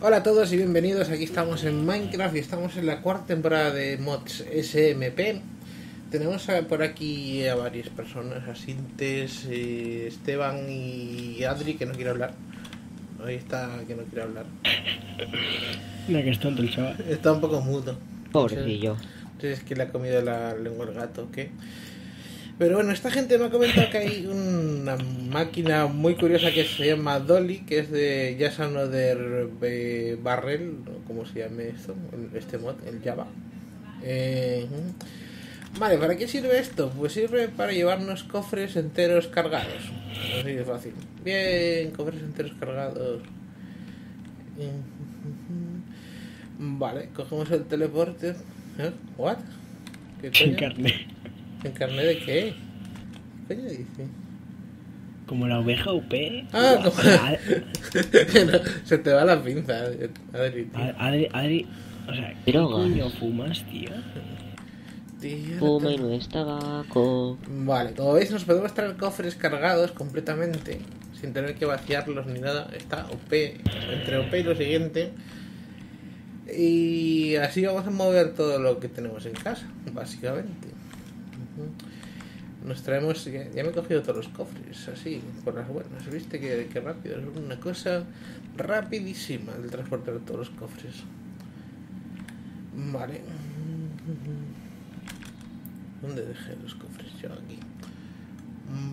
Hola a todos y bienvenidos. Aquí estamos en Minecraft y estamos en la cuarta temporada de Mods SMP. Tenemos a- por aquí a varias personas, a Sintes, eh, Esteban y Adri, que no quiere hablar. Ahí está, que no quiere hablar. Mira que es tonto el chaval. Está un poco mudo. Pobrecillo. Si es que le ha comido la lengua al gato qué. Pero bueno, esta gente me ha comentado que hay una máquina muy curiosa que se llama Dolly, que es de Another eh, Barrel, o como se llame esto, este mod, el Java. Eh, vale, ¿para qué sirve esto? Pues sirve para llevarnos cofres enteros cargados. Así de fácil. Bien, cofres enteros cargados. Vale, cogemos el teleporte. ¿Eh? ¿What? ¿Qué coño? Eh, carne. ¿En carne de qué? ¿Qué coño dice? Como la oveja UP. Ah, Guau, como- No, se te va la pinza, Adri, tío. Adri, Adri, o sea, ¿qué Drogas. coño fumas, tío? Tío, Fuma y te- no es tabaco. Vale, como veis nos podemos traer cofres cargados completamente sin tener que vaciarlos ni nada. Está OP, entre OP y lo siguiente. Y así vamos a mover todo lo que tenemos en casa, básicamente. Nos traemos, ya, me he cogido todos los cofres, así, por las buenas. ¿Viste que, rápido? Es una cosa rapidísima el transportar todos los cofres. Vale. ¿Dónde dejé los cofres? Yo aquí.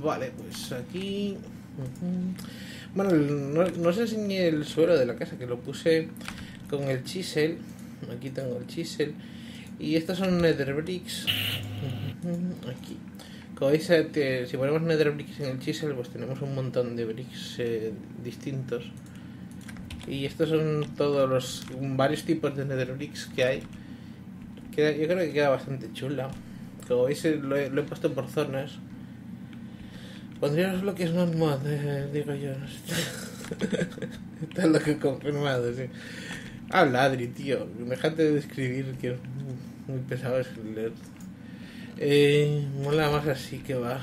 Vale, pues aquí. Bueno, no, no os enseñé el suelo de la casa, que lo puse con el chisel. Aquí tengo el chisel. Y estos son nether bricks. Aquí. Como eh, te- si ponemos nether bricks en el chisel, pues tenemos un montón de bricks eh, distintos. Y estos son todos los varios tipos de nether bricks que hay. Queda- yo creo que queda bastante chula. Como veis, lo he, lo he puesto por zonas. Pondría los bloques no mod, eh, digo yo. Está lo que confirmado, sí. Habla, Adri, tío. Dejate de escribir, que es muy- muy pesado es leer. Eh, mola más así que va.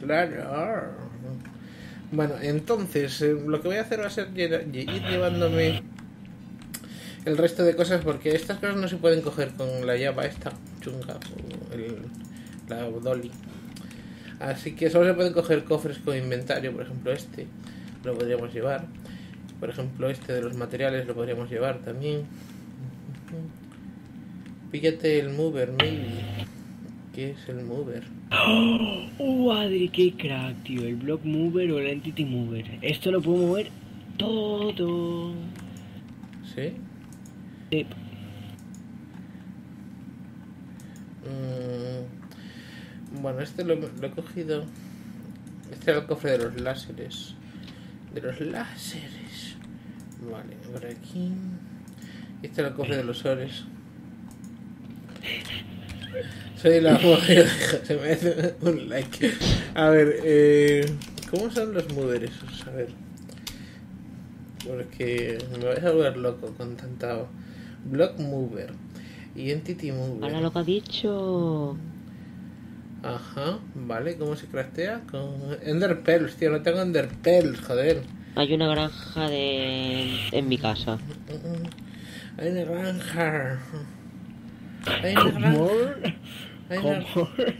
Claro. Bueno, entonces, eh, lo que voy a hacer va a ser ir llevándome el resto de cosas porque estas cosas no se pueden coger con la llave esta chunga o el, la dolly así que solo se pueden coger cofres con inventario por ejemplo este lo podríamos llevar por ejemplo este de los materiales lo podríamos llevar también píllate el mover maybe ¿qué es el mover? Uh, Adri, qué crack, tío. El block mover o el entity mover. Esto lo puedo mover todo. ¿sí? Sí. Mm, bueno, este lo, lo he cogido. Este era el cofre de los láseres. De los láseres. Vale, por aquí. Este era el cofre de los ores. Soy la mujer. Se me hace un like. A ver, eh, ¿cómo son los mover esos? A ver. Porque me vais a volver loco con tanta. Block mover. Y entity mover. Ahora lo que ha dicho. Ajá, vale, ¿cómo se craftea? Con Ender Pearls, tío, no tengo Ender Pearls, joder. Hay una granja de en mi casa. Mm, Hay una granja.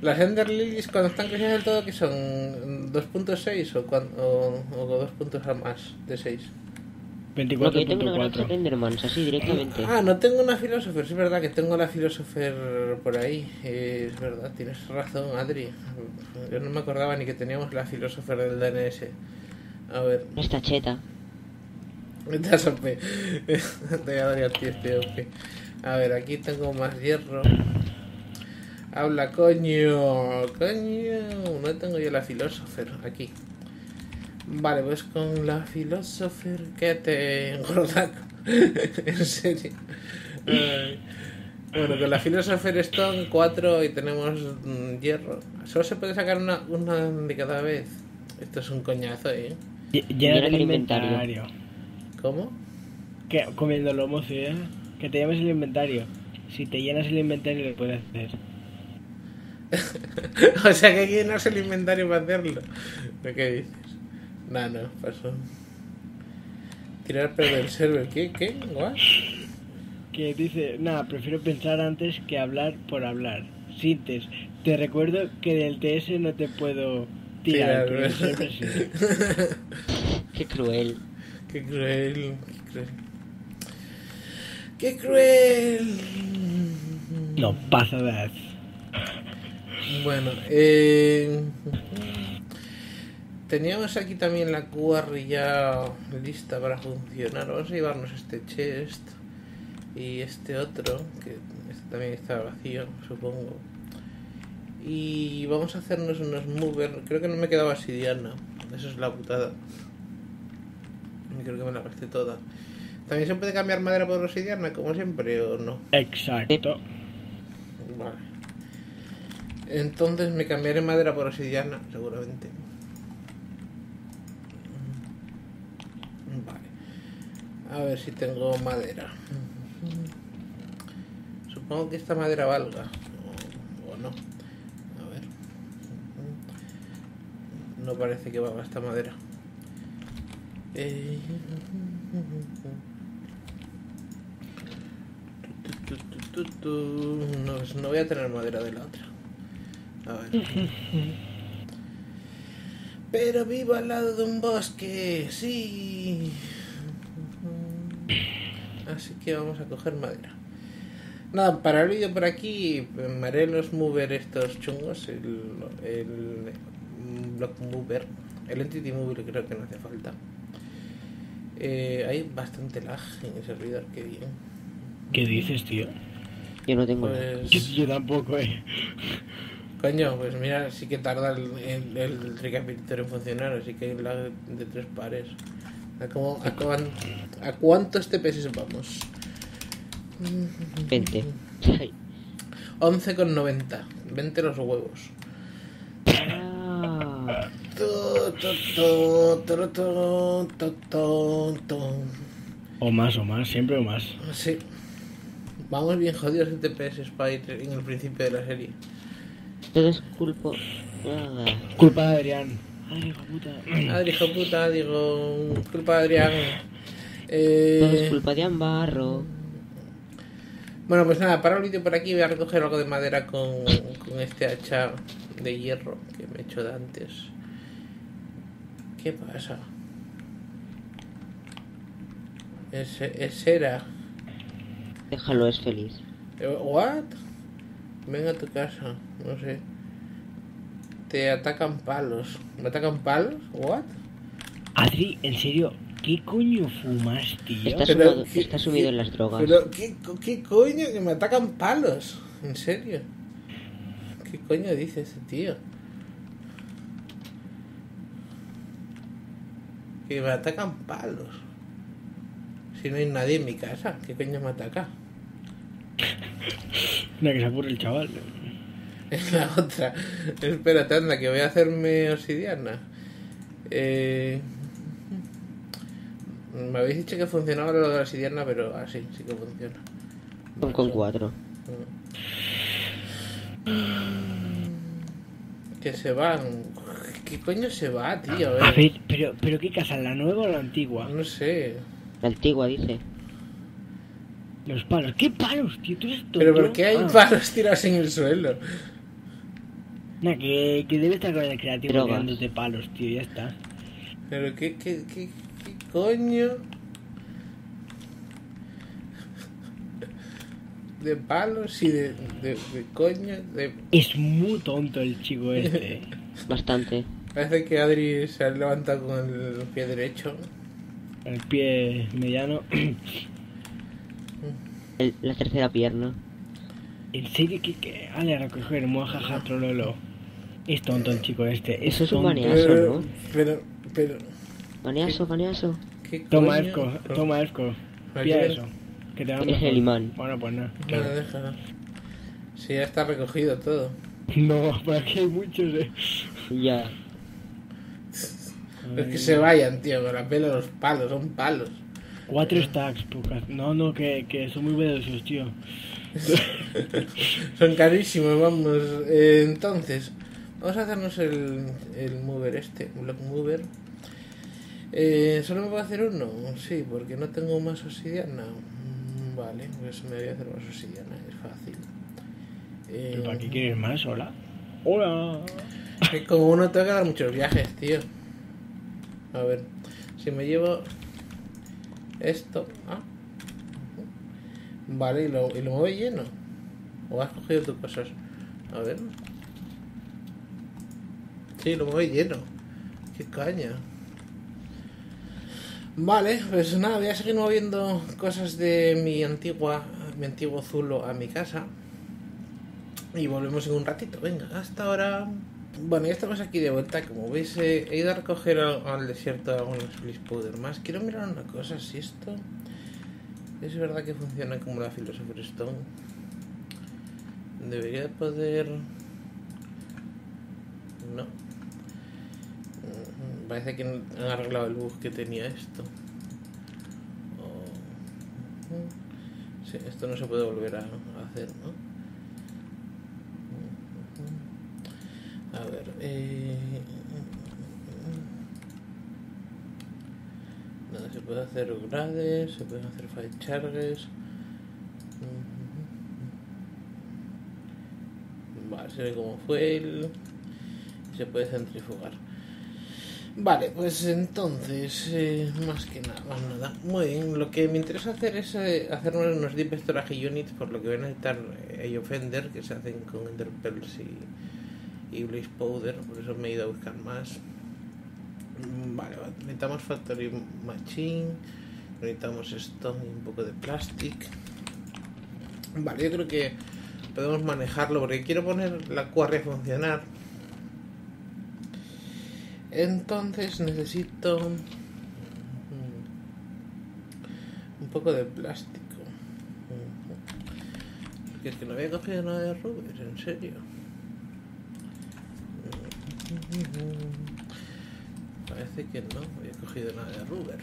Las Ender Lilies cuando están creciendo del todo, que son 2.6 o, o, o dos puntos a más de 6. Lo que yo tengo una granja de 24.4. Endermans, así directamente. Ah, no tengo una Philosopher, es verdad que tengo la Philosopher por ahí. Eh, es verdad, tienes razón, Adri. Yo no me acordaba ni que teníamos la Philosopher del DNS. A ver, Esta cheta. Vete a sope. Te voy a dar a ti este OP. A ver, aquí tengo más hierro. Habla, coño. Coño. No tengo yo la Philosopher aquí. Vale, pues con la Philosopher que te engorda. en serio. Ay. Bueno, con la Philosopher Stone 4 y tenemos mm, hierro. Solo se puede sacar una, una de cada vez. Esto es un coñazo, ¿eh? Ll- Llena el el inventario. inventario. ¿Cómo? Que comiendo lomo, sí, ¿eh? Que te llames el inventario. Si te llenas el inventario, lo puedes hacer. o sea que aquí no es el inventario para hacerlo. ¿Pero ¿Qué dices? No, no, pasó. Tirar pero del server. ¿Qué? ¿Qué? ¿What? Que dice, nada, prefiero pensar antes que hablar por hablar. Sintes, te recuerdo que del TS no te puedo tirar. Tirar, que del ¿verdad? server sí. Qué cruel. Qué cruel, qué cruel. ¡Qué cruel! No pasa nada. Bueno, eh, teníamos aquí también la QR ya lista para funcionar. Vamos a llevarnos este chest y este otro, que este también está vacío, supongo. Y vamos a hacernos unos mover. Creo que no me quedaba obsidiana. Eso es la putada. Creo que me la gasté toda. ¿También se puede cambiar madera por obsidiana, como siempre, o no? Exacto. Vale. Entonces me cambiaré madera por obsidiana, seguramente. Vale. A ver si tengo madera. Supongo que esta madera valga. O, o no. A ver. No parece que valga esta madera. Eh, No, no voy a tener madera de la otra. A ver. Pero vivo al lado de un bosque, sí. Así que vamos a coger madera. Nada, para el vídeo por aquí me los mover estos chungos, el, el block mover, el entity mover creo que no hace falta. Eh, hay bastante lag en ese servidor, qué bien. ¿Qué dices, tío? Yo no tengo nada. Pues, Yo tampoco, eh. coño, pues mira, sí que tarda el, el, el recapitulador en funcionar, así que hay lag de tres pares. ¿A, cómo- a, cuán- ¿A cuántos TPS vamos? 20. Ay. 11,90. 20 los huevos. Ah. O más, o más, siempre o más. Sí. Vamos bien jodidos en TPS ir en el principio de la serie. todo es culpa. Ah, Culpa de Adrián. Ay, hijo puta. Adri, hijo puta, digo, culpa de Adrián. todo es Eh, culpa de Ambarro. bueno, pues nada, para el vídeo por aquí voy a recoger algo de madera con, con este hacha de hierro que me he hecho de antes. ¿Qué pasa? Es, es era. Déjalo, es feliz. Eh, ¿What? Venga a tu casa, no sé. Te atacan palos. ¿Me atacan palos? ¿What? Adri, en serio, ¿qué coño fumas, tío? Está, Pero, sumado- ¿qué- está sumido qué- en las drogas. Pero, ¿qué, ¿qué coño? Que me atacan palos. ¿En serio? ¿Qué coño dice ese tío? Que me atacan palos. Si no hay nadie en mi casa, ¿qué coño me ataca? Una que se apure el chaval. Es la otra. Espérate, anda, que voy a hacerme obsidiana. Eh... Me habéis dicho que funcionaba lo de la obsidiana, pero así, sí que funciona. Con, con cuatro. Que se van. ¿Qué coño se va, tío? A A ver. ver, pero, pero ¿qué casa? ¿La nueva o la antigua? No sé. La antigua dice. Los palos. ¿Qué palos, tío? ¿Tú eres tonto? Pero ¿por qué hay Ah, palos tirados en el suelo? Nah, que, que debe estar con el creativo Drogas. tirándote palos, tío, ya está. Pero qué, qué, qué, qué coño. De palos y de, de, de coño. De... Es muy tonto el chico este. eh. Bastante. Parece que Adri se ha levantado con el pie derecho. El pie mediano. El- la tercera pierna. ¿En serio que, que Ale a recoger mojaja trololo? Es tonto el chico este. Es Eso es un tonto. baneazo. ¿no? pero, pero, Baneazo, baneazo. ¿qué Toma esco, toma esco. Eso. Que te va Es el imán. Bueno, pues nada. No, claro. déjalo. Sí, ya está recogido todo. No, por aquí hay muchos, eh. Ya. Es que se vayan, tío, con la pela los palos, son palos. Cuatro stacks, pocas. No, no, que, que son muy bedosos, tío. Son carísimos, vamos. Eh, entonces, vamos a hacernos el, el mover este, un block mover. Eh, ¿Solo me puedo hacer uno? Sí, porque no tengo más obsidiana. Mm, Vale, pues me voy a hacer más obsidiana, es fácil. Eh, ¿Pero para qué quieres más? Hola. Hola. que como uno tengo que dar muchos viajes, tío. A ver, si me llevo esto. Ah. Vale, y lo, y lo mueve lleno. ¿O has cogido tus cosas? A ver. Sí, lo mueve lleno. Qué caña. Vale, pues nada, voy a seguir moviendo cosas de mi antigua, mi antiguo Zulo a mi casa. Y volvemos en un ratito. Venga, hasta ahora. Bueno, ya estamos aquí de vuelta. Como veis, he ido a recoger al, desierto algunos Bliss más. Quiero mirar una cosa, si esto es verdad que funciona como la Philosopher's Stone. Debería de poder... No. Mm, Parece que han arreglado el bug que tenía esto. Oh. Sí, esto no se puede volver a hacer, ¿no? A ver, eh... Nada, se puede hacer upgrades, se pueden hacer file charges. Vale, se ve como fue. Se puede centrifugar. Vale, pues entonces, eh, más que nada, más nada. Muy bien, lo que me interesa hacer es eh, hacer unos Deep Storage Units, por lo que voy a necesitar eh, Offender, que se hacen con Ender Pearls y, y Blaze Powder, por eso me he ido a buscar más. Mm, Vale, va, necesitamos Factory Machine, necesitamos Stone y un poco de Plastic. Vale, yo creo que podemos manejarlo porque quiero poner la quarry a funcionar. Entonces necesito mm, un poco de plástico. Mm. Porque es que no había cogido nada de rubber, en serio. Parece que no había cogido nada de rubber.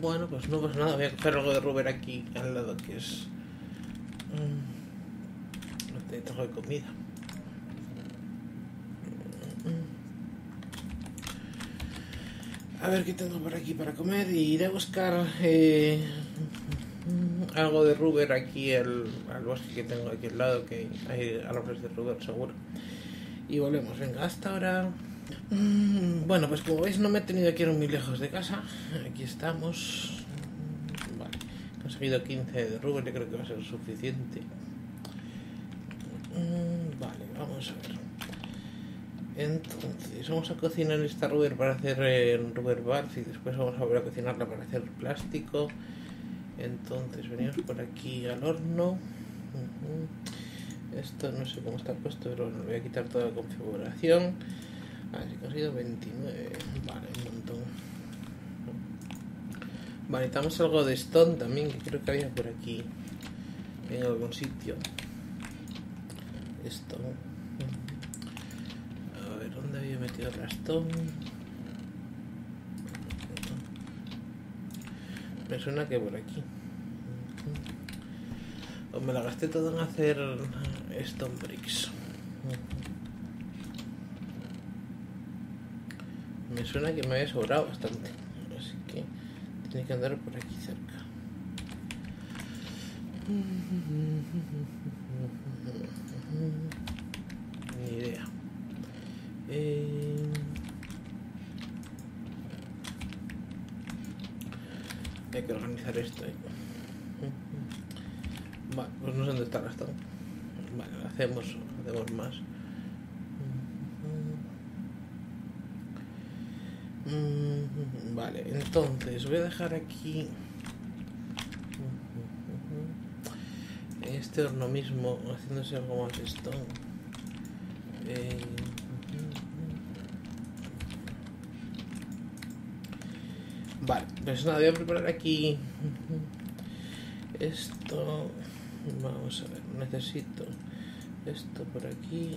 Bueno, pues no pasa nada. Voy a coger algo de rubber aquí al lado, que es. mm, Este trozo de comida. A ver qué tengo por aquí para comer. Y iré a buscar eh, algo de rubber aquí al, al bosque que tengo aquí al lado, que hay árboles de rubber seguro. Y volvemos. Venga, hasta ahora. Mm, Bueno, pues como veis no me he tenido que ir muy lejos de casa. Aquí estamos. Vale, he conseguido 15 de rubber, yo creo que va a ser suficiente. Mm, Vale, vamos a ver. Entonces, vamos a cocinar esta rubber para hacer eh, rubber bars y después vamos a volver a cocinarla para hacer plástico. Entonces, venimos por aquí al horno. Esto no sé cómo está puesto, pero bueno, voy a quitar toda la configuración. A ver si he conseguido 29. Vale, un montón. Vale, necesitamos algo de stone también, que creo que había por aquí. En algún sitio. Stone. A ver, ¿dónde había metido la stone? Me suena que por aquí. O me la gasté todo en hacer stone bricks. Me suena que me había sobrado bastante. Así que tiene que andar por aquí cerca. Ni idea. Eh... Esto. ¿eh? Vale, pues no sé dónde está stone. Vale, hacemos, hacemos más. Vale, entonces voy a dejar aquí este horno mismo haciéndose algo más stone. Eh, Vale, pues nada, voy a preparar aquí esto. Vamos a ver, necesito esto por aquí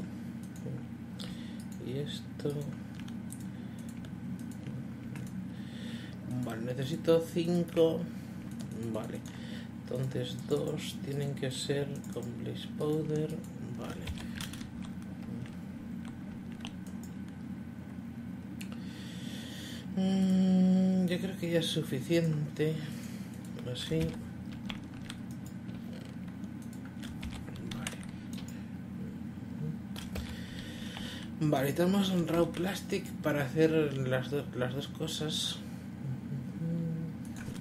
y esto. Vale, necesito 5. Vale. Entonces dos tienen que ser con Blaze Powder. Vale. Mm, yo creo que ya es suficiente. Así. Vale. Vale, tenemos un raw plastic para hacer las, do- las dos cosas.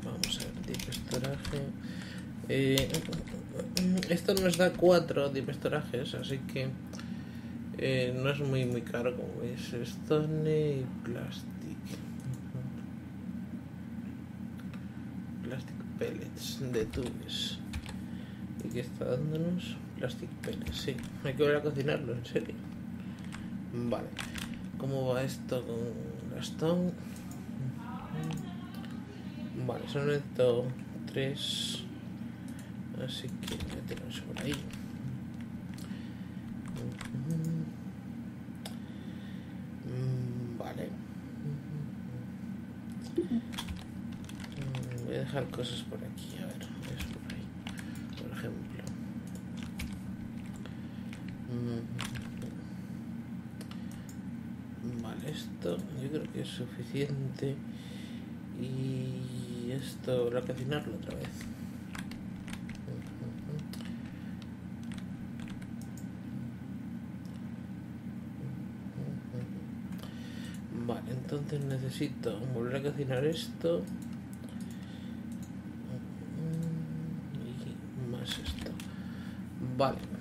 Vamos a ver, deep estoraje. Eh, esto nos da cuatro deep estorajes, así que eh, no es muy muy caro como veis. Stone y. Plastic de. ¿Y qué está dándonos? Plastic pellets, sí. Hay que volver a cocinarlo, en serio. Vale. ¿Cómo va esto con la stone? Vale, son necesito tres. Así que metemos por ahí. Vale. Voy a dejar cosas por aquí, a ver, es por ahí. Por ejemplo. Mm. Vale, esto yo creo que es suficiente. Y esto, habrá que cocinarlo otra vez. Vale, entonces necesito volver a cocinar esto. Y más esto. Vale.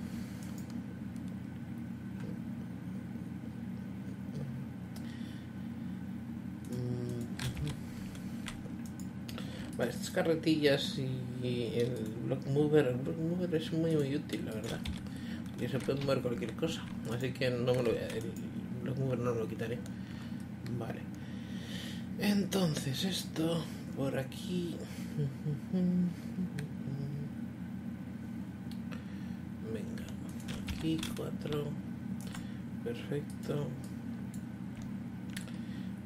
Vale, estas carretillas y el block mover, el block mover es muy muy útil, la verdad. Porque se puede mover cualquier cosa. Así que no me lo voy a, el block mover no lo quitaré. Vale. Entonces esto por aquí. Venga, aquí cuatro. Perfecto.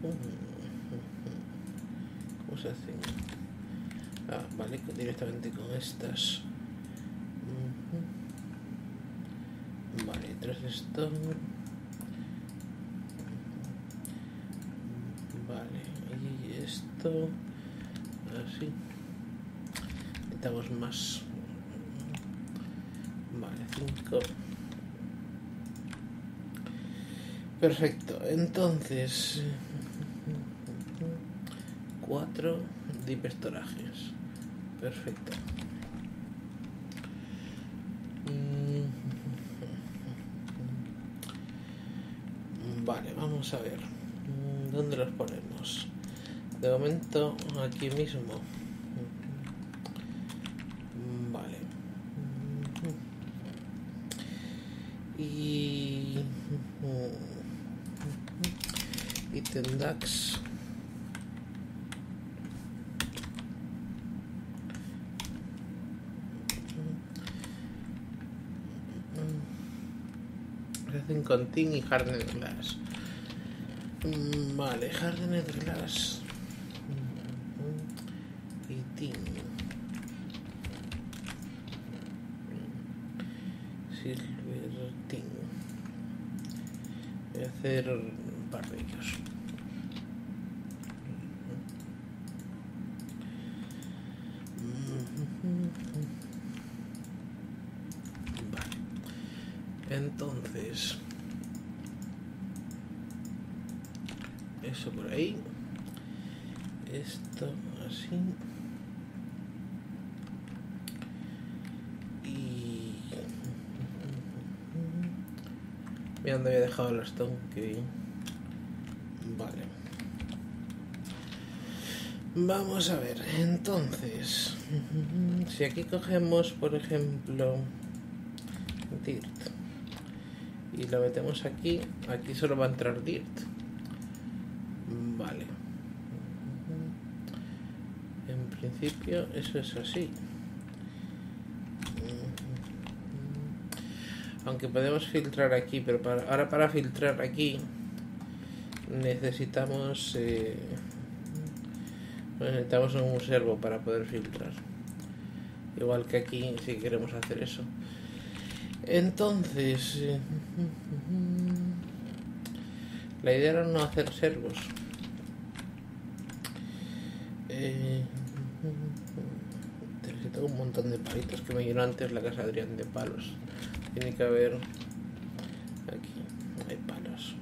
¿Cómo se hace? Ah, vale, directamente con estas. Vale, tres stone. Vale, y esto. Así. Necesitamos más. Vale, cinco. Perfecto, entonces. Cuatro storages. Perfecto. Mm. Vale, vamos a ver. Mm, ¿Dónde los ponemos? De momento, aquí mismo. Mm, Vale. Y. Y Tendax. Se hacen con tin y hardened glass. Mm, Vale, hardened glass. Mm, Y tin. Silver tin. Voy a hacer un par de ellos. Vale. Entonces, eso por ahí. Esto así. Y. Mira dónde había dejado el stone, que. Vale. Vamos a ver, entonces, si aquí cogemos, por ejemplo, dirt y lo metemos aquí, aquí solo va a entrar dirt. Vale. En principio eso es así. Aunque podemos filtrar aquí, pero para, ahora para filtrar aquí necesitamos eh, necesitamos un servo para poder filtrar. igual que aquí si queremos hacer eso entonces eh, la idea era no hacer servos. Eh, necesito un montón de palitos que me llenó antes la casa de Adrián de palos. Tiene que haber aquí hay palos.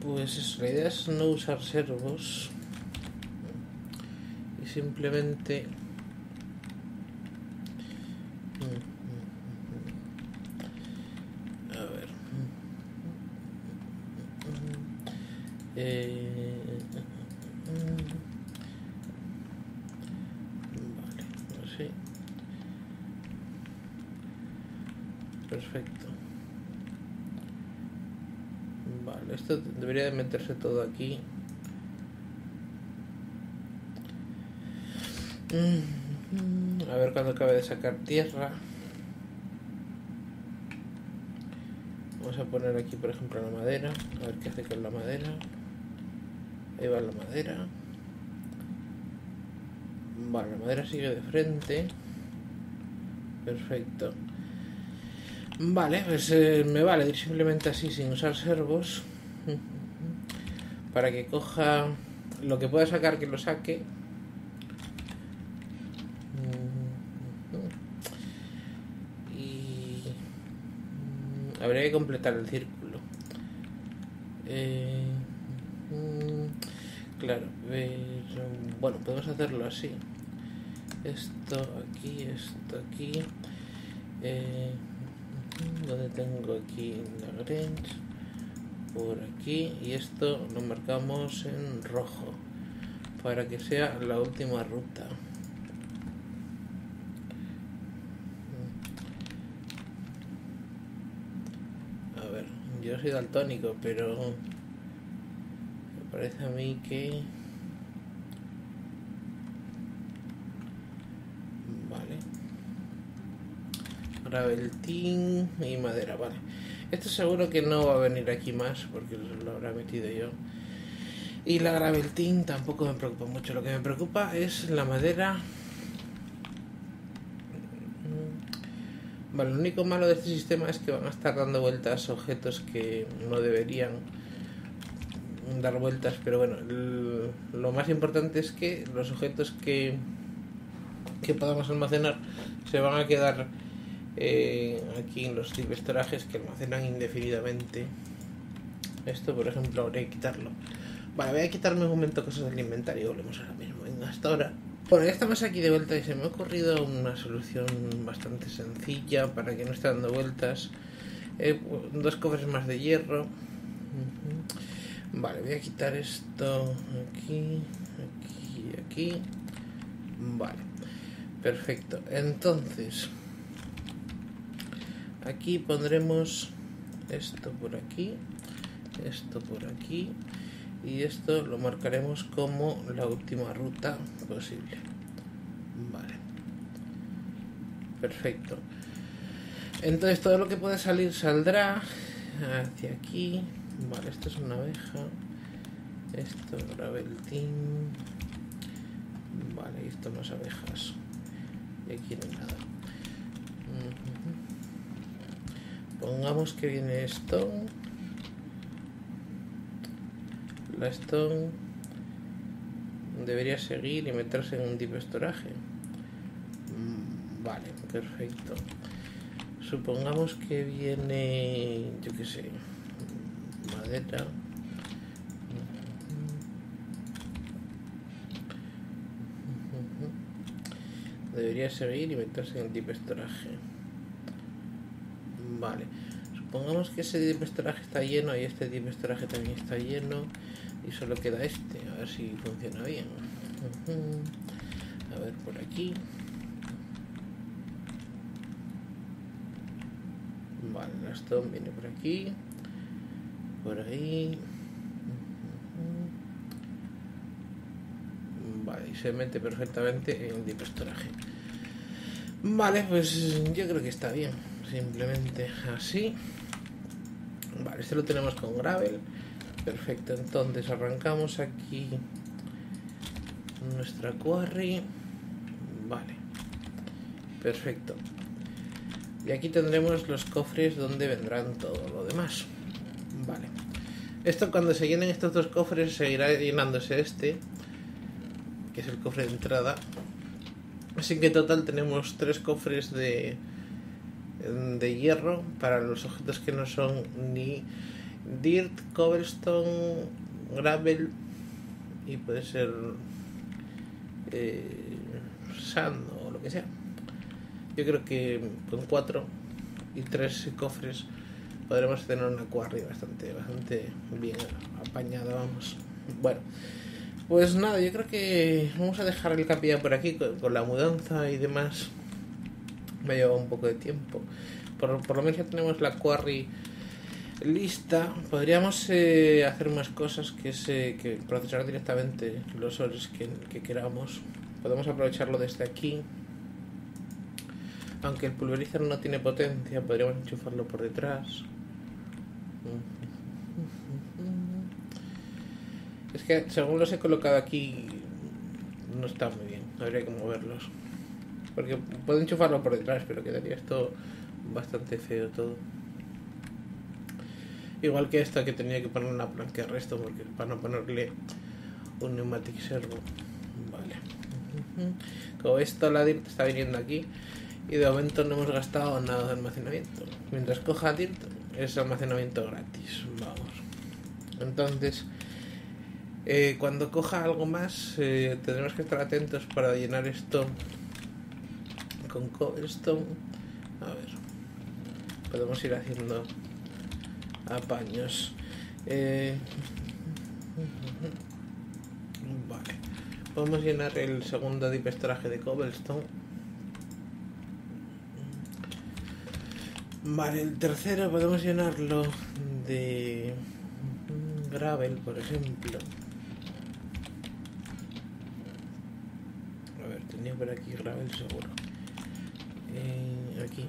Pues eso, la idea es no usar servos y simplemente a ver eh, vale así perfecto vale esto debería de meterse todo aquí. Mm, a ver cuando acabe de sacar tierra. Vamos a poner aquí por ejemplo la madera. A ver qué hace con la madera. Ahí va la madera. Vale la madera sigue de frente. Perfecto. Vale pues eh, me vale ir simplemente así sin usar servos para que coja lo que pueda sacar que lo saque. Y mm, habría que completar el círculo. Eh, mm, claro pero, bueno podemos hacerlo así. Esto aquí esto aquí. Eh, donde tengo aquí la Grange por aquí y esto lo marcamos en rojo para que sea la última ruta. A ver yo soy daltónico pero me parece a mí que vale. Graveltín y madera vale esto seguro que no va a venir aquí más porque lo habrá metido yo. Y la graveltín tampoco me preocupa mucho. Lo que me preocupa es la madera. Vale, lo único malo de este sistema es que van a estar dando vueltas objetos que no deberían dar vueltas, pero bueno, lo más importante es que los objetos que, que podamos almacenar se van a quedar eh, aquí en los silvestorajes que almacenan indefinidamente. Esto, por ejemplo, habría que quitarlo. Vale, voy a quitarme un momento cosas del inventario y volvemos ahora mismo. Venga, hasta ahora. Bueno, ya estamos aquí de vuelta y se me ha ocurrido una solución bastante sencilla para que no esté dando vueltas. Eh, dos cofres más de hierro. Vale, voy a quitar esto aquí, aquí y aquí. Vale, perfecto. Entonces, aquí pondremos esto por aquí, esto por aquí y esto lo marcaremos como la última ruta posible. Vale. Perfecto. Entonces todo lo que pueda salir saldrá hacia aquí. Vale, esto es una abeja. Esto graveltín. Vale, y esto más abejas. Y aquí no hay nada. Pongamos que viene esto. La Stone debería seguir y meterse en un deep storage. Mm, Vale, perfecto. Supongamos que viene, yo qué sé, madera. Debería seguir y meterse en el deep storage. Vale. Supongamos que ese deep storage está lleno y este deep storage también está lleno y solo queda este, a ver si funciona bien. A ver por aquí. Vale, la stone viene por aquí, por ahí. Vale, y se mete perfectamente en el deep storage. Vale, pues yo creo que está bien. Simplemente así. Vale, este lo tenemos con gravel. Perfecto, entonces arrancamos aquí nuestra quarry. Vale. Perfecto. Y aquí tendremos los cofres donde vendrán todo lo demás. Vale. Esto cuando se llenen estos dos cofres seguirá llenándose este, que es el cofre de entrada. Así que en total tenemos tres cofres de, de hierro para los objetos que no son ni dirt, cobblestone, gravel y puede ser eh, sand o lo que sea. Yo creo que con cuatro y tres cofres podremos tener una quarry bastante, bastante bien apañada, vamos. Bueno, pues nada, yo creo que vamos a dejar el capilla por aquí con la mudanza y demás. Me ha llevado un poco de tiempo. Por, por lo menos ya tenemos la quarry lista. Podríamos eh, hacer más cosas que es eh, que procesar directamente los ores que, que queramos. Podemos aprovecharlo desde aquí. Aunque el pulverizador no tiene potencia, podríamos enchufarlo por detrás. Es que según los he colocado aquí, no está muy bien. Habría que moverlos. Porque puedo enchufarlo por detrás, pero quedaría esto bastante feo todo. Igual que esta que tenía que poner una planca de resto porque para no ponerle un neumatic servo. Vale. Como esto la DIRT está viniendo aquí y de momento no hemos gastado nada de almacenamiento. Mientras coja DIRT es almacenamiento gratis. Vamos. Entonces, eh, cuando coja algo más, eh, tendremos que estar atentos para llenar esto con cobblestone. A ver, podemos ir haciendo apaños. Eh, vale, podemos llenar el segundo deep storage de cobblestone. Vale, el tercero podemos llenarlo de gravel, por ejemplo. A ver, tenía por aquí gravel seguro. Aquí.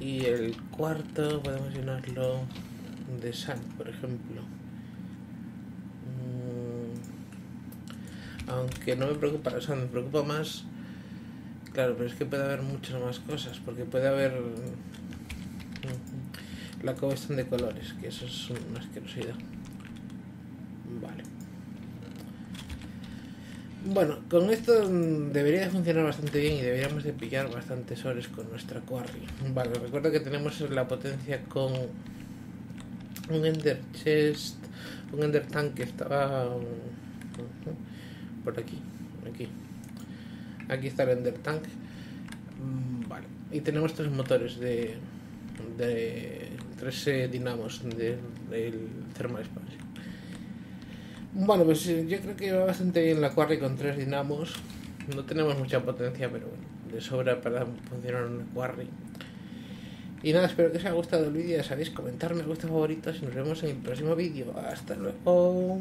Y el cuarto podemos llenarlo de sand, por ejemplo. Mm, Aunque no me preocupa la sand, me preocupa más. Claro, pero es que puede haber muchas más cosas, porque puede haber ujú, la cobblestone de colores, que eso es una asquerosidad. Vale. Bueno, con esto debería de funcionar bastante bien y deberíamos de pillar bastantes ores con nuestra quarry. Vale, recuerda que tenemos la potencia con un Ender Chest, un Ender Tank que estaba por aquí, aquí. Aquí está el Ender Tank. Mm, Vale, y tenemos tres motores de, de tres eh, dinamos de- del Thermal Expansion. Bueno, pues eh, yo creo que va bastante bien la quarry con tres dinamos. No tenemos mucha potencia, pero bueno, de sobra para funcionar una quarry. Y nada, espero que os haya gustado el vídeo. Ya sabéis, comentar me gusta favoritos y nos vemos en el próximo vídeo. Hasta luego.